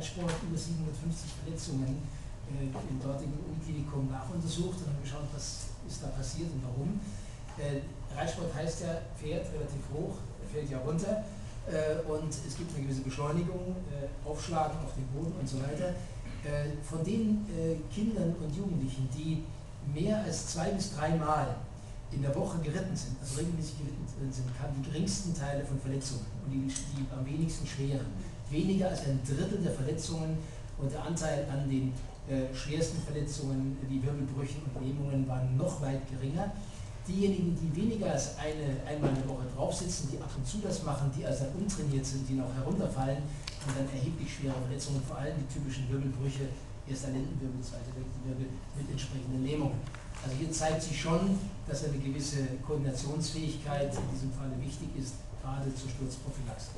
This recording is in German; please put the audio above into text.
Reitsport über 750 Verletzungen äh, im dortigen Uniklinikum nachuntersucht und haben geschaut, was ist da passiert und warum. Äh, Reitsport heißt ja, fährt relativ hoch, fällt ja runter äh, und es gibt eine gewisse Beschleunigung, äh, Aufschlagen auf den Boden und so weiter. Äh, von den äh, Kindern und Jugendlichen, die mehr als zwei bis dreimal in der Woche geritten sind, also regelmäßig geritten sind, haben die geringsten Teile von Verletzungen und die, die am wenigsten schweren. Weniger als ein Drittel der Verletzungen und der Anteil an den äh, schwersten Verletzungen wie Wirbelbrüchen und Lähmungen waren noch weit geringer. Diejenigen, die weniger als eine, einmal in der Woche drauf sitzen, die ab und zu das machen, die also untrainiert sind, die noch herunterfallen und dann erheblich schwere Verletzungen, vor allem die typischen Wirbelbrüche, erster Lendenwirbel, zweiter Lendenwirbel mit entsprechenden Lähmungen. Also hier zeigt sich schon, dass eine gewisse Koordinationsfähigkeit in diesem Falle wichtig ist, gerade zur Sturzprophylaxe.